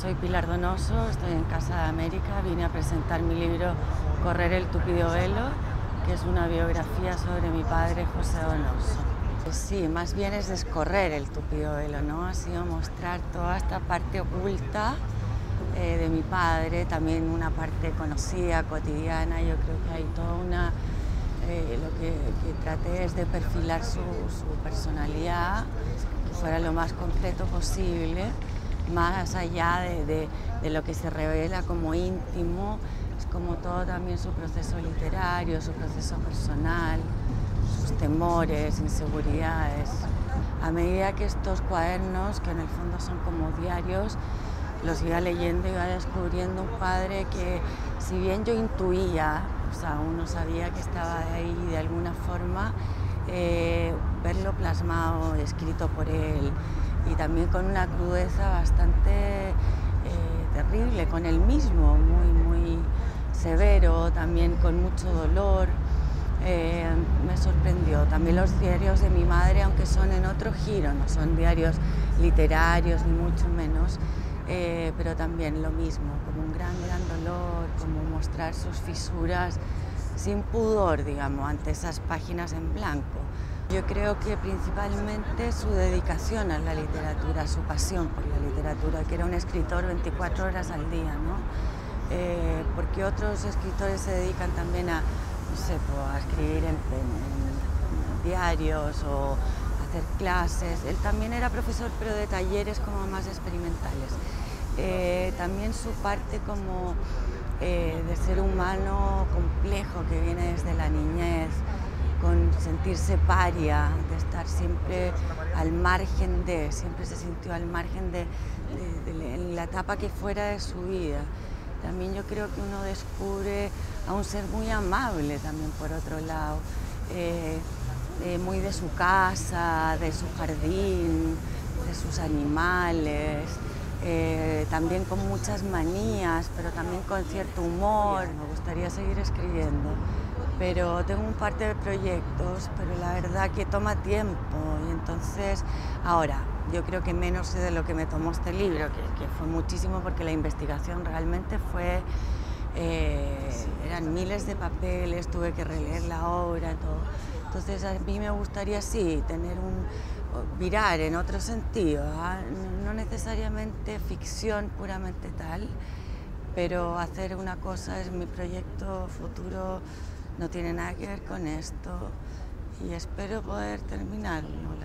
Soy Pilar Donoso, estoy en Casa de América, vine a presentar mi libro Correr el tupido velo, que es una biografía sobre mi padre José Donoso. Pues sí, más bien es descorrer el tupido velo, ¿no? Ha sido mostrar toda esta parte oculta eh, de mi padre, también una parte conocida, cotidiana, yo creo que hay toda una... Eh, lo que, traté es de perfilar su, su personalidad, que fuera lo más concreto posible más allá de, lo que se revela como íntimo, es como todo también su proceso literario, su proceso personal, sus temores, inseguridades. A medida que estos cuadernos, que en el fondo son como diarios, los iba leyendo, iba descubriendo un padre que si bien yo intuía, o sea, uno sabía que estaba ahí de alguna forma, eh, verlo plasmado, escrito por él, y también con una crudeza bastante eh, terrible con él mismo, muy, muy severo, también con mucho dolor. Eh, me sorprendió. También los diarios de mi madre, aunque son en otro giro, no son diarios literarios ni mucho menos, eh, pero también lo mismo, como un gran, gran dolor, como mostrar sus fisuras sin pudor, digamos, ante esas páginas en blanco. Yo creo que principalmente su dedicación a la literatura, su pasión por la literatura, que era un escritor 24 horas al día, ¿no? Eh, porque otros escritores se dedican también a, no sé, a escribir en, diarios o hacer clases. Él también era profesor, pero de talleres como más experimentales. Eh, también su parte como eh, de ser humano complejo que viene desde la niñez, con sentirse paria, de estar siempre al margen de, siempre se sintió al margen de, la etapa que fuera de su vida. También yo creo que uno descubre a un ser muy amable también por otro lado, eh, eh, muy de su casa, de su jardín, de sus animales, también con muchas manías, pero también con cierto humor. Me gustaría seguir escribiendo pero tengo un par de proyectos, pero la verdad que toma tiempo y entonces ahora yo creo que menos de lo que me tomó este libro, que, fue muchísimo porque la investigación realmente fue, eh, eran miles de papeles, tuve que releer la obra, todo. Entonces a mí me gustaría sí tener un, virar en otro sentido, ¿ah? no necesariamente ficción puramente tal, pero hacer una cosa es mi proyecto futuro no tiene nada que ver con esto y espero poder terminarlo.